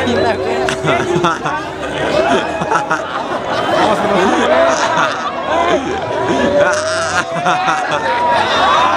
Ha ha ha!